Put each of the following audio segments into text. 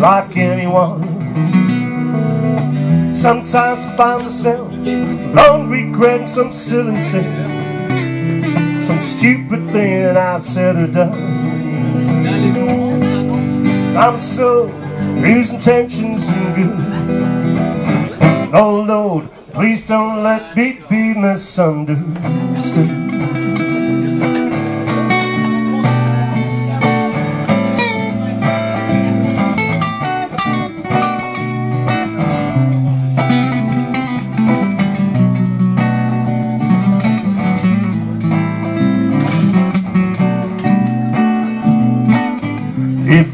like anyone. Sometimes I find myself alone regretting some silly thing, some stupid thing I said or done. I'm so whose intentions and good. Oh Lord, please don't let me be misunderstood.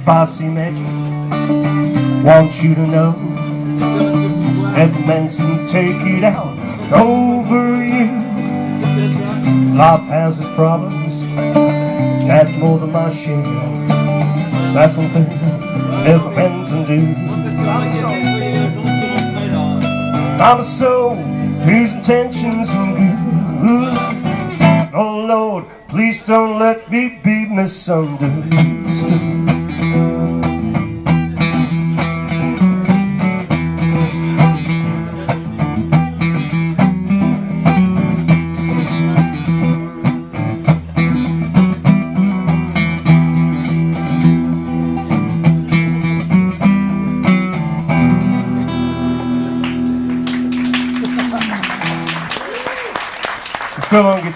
I magic, want you to know to take it out over you. Life has its problems, that's more than my share. That's one thing to do. I'm a soul whose intentions are good. Oh Lord, please don't let me be misunderstood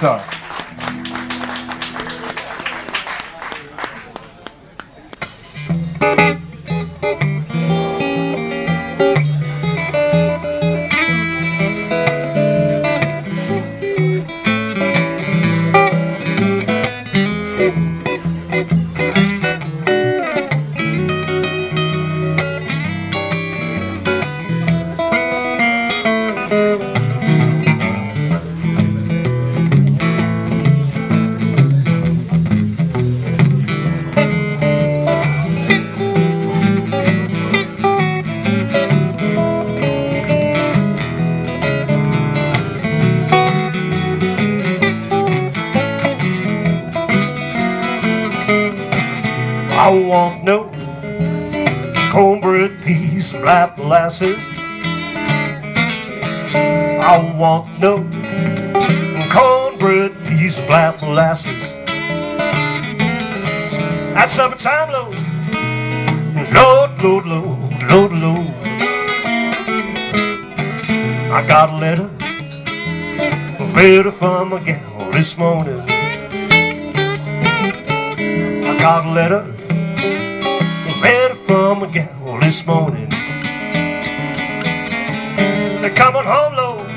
Pizza. Want no cornbread peas, black molasses. I want no cornbread peas, black molasses. At supper time, Lord, Lord, Lord, Lord, Lord. I got a letter, a letter from a gal this morning. I got a letter from a gal this morning. Said, come on home, Lord.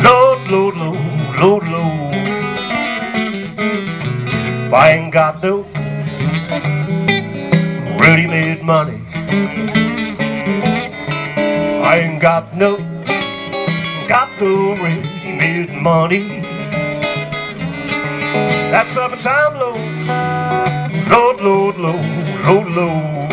Lord, Lord, Lord, Lord, Lord. I ain't got no ready-made money. I ain't got no, got no ready-made money. That's summertime, Lord. Lord, Lord, Lord, Lord, Lord.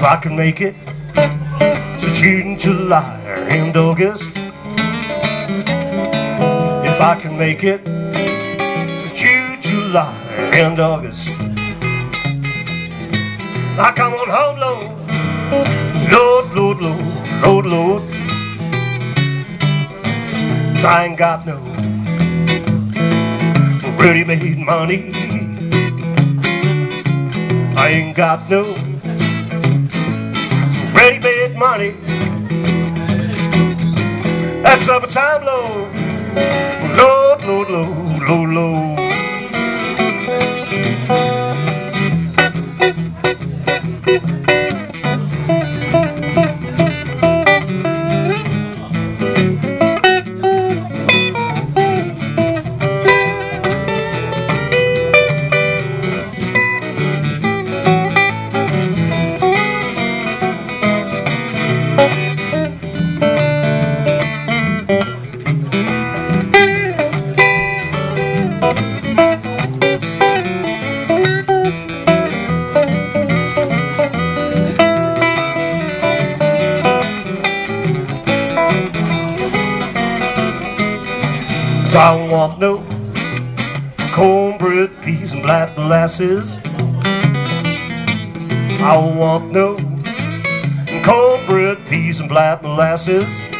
If I can make it to June, July, and August, if I can make it to June, July, and August, I come on home, Lord, Lord, Lord, Lord, Lord, Lord. 'Cause I ain't got no ready-made money. I ain't got no money. That's summertime, Lord. Lord, Lord, Lord, Lord, Lord. Cause I want no cornbread, peas, and black molasses. I want no cornbread, peas, and black molasses.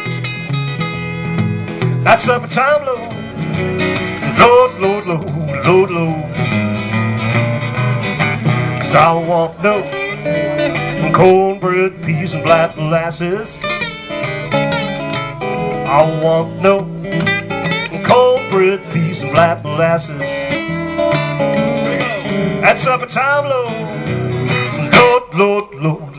That's supper time, Lord. Lord, Lord, Lord, Lord, Lord. Cause I want no cornbread, peas, and black molasses. I want no At supper time, Lord, Lord, Lord, Lord.